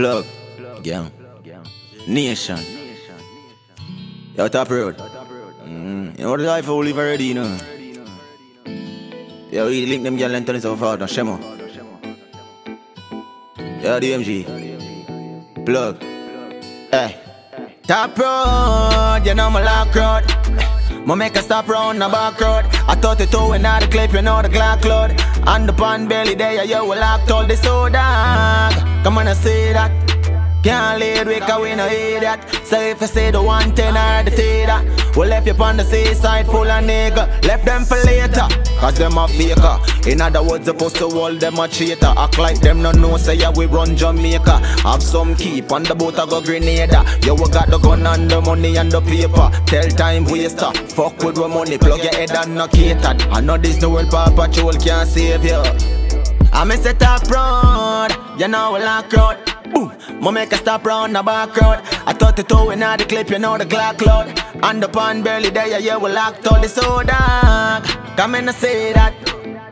Plug. Gang. Nation. Yo, top road. Mm. You know the life we live already, you know. Yo, we link them girl and how far, no shemo. Yo, DMG. Plug. Hey. Top road, you know my lock road. Ma make a stop round the back road. I thought it all when I the clip, you know the Glock load. And the pan belly there, you will lock all the soda. Come on, I say that. Can't lead we cause we no hear that So if you say the one ten or the tater We left you on the seaside full of nigga. Left them for later. Cause them a faker. In other words supposed to hold them a cheater Act like them no know say yeah we run Jamaica. Have some keep on the boat I go Grenada Yo we got the gun and the money and the paper. Tell time waster. Fuck with the money plug your head and no catered. I know this the world Patrol can't save you I'm a set up road, you know we lock road. Boom, mo make a stop round the back road. I thought the toe in the clip, you know the Glock load. And the pan belly there, yeah, yeah, we locked all the soda. Come in and say that.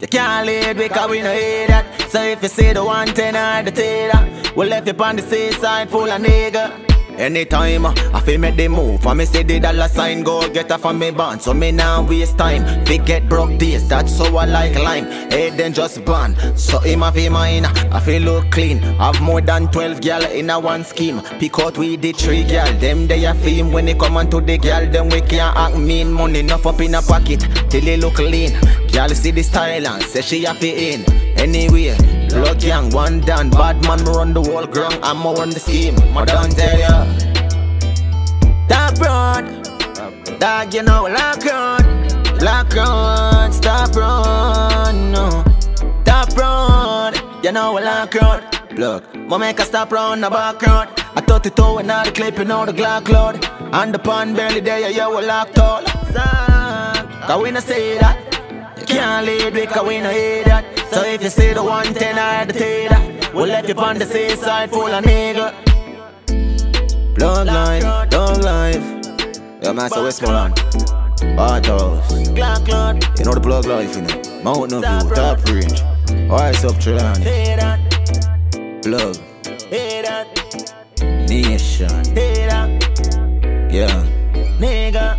You can't lead because we no hear that. So if you say the one ten or the tater, we left you on the seaside full of nigga. Anytime I feel make the move, I me say the dollar sign go get off from me band, so me now waste time. Forget broke days, that's so I like lime. Hey then just ban, so him a feel mine. I feel look clean, have more than 12 gal in a one scheme. Pick out we the three gal, them they a fame when they come on to the gal, them we can't act mean. Money enough up in a pocket till they look lean. Gal see the style and say she a in. Anyway, Blood gang, one down, bad man, run the whole ground, I'm a run the scheme, I don't tell ya. Top road, dog, you know, lock on, lock on, stop run, no. Top road, you know, lock road. Look, ma make a stop round the back road. I thought it all when I clip, you know, the Glock load. And the pan belly there, yeah, will locked all. Cause we no say that. You can't lead we cause we no hear that. So if you see the one ten or the tater, we'll let you on the seaside full of nigga. Plug life, dog life. Yo, Master Westmoreland. Bartos. Glock load, You know the plug life, you know. Mountain View, top range. Trelawny. say that, Plug. Nation. Yeah. nigga.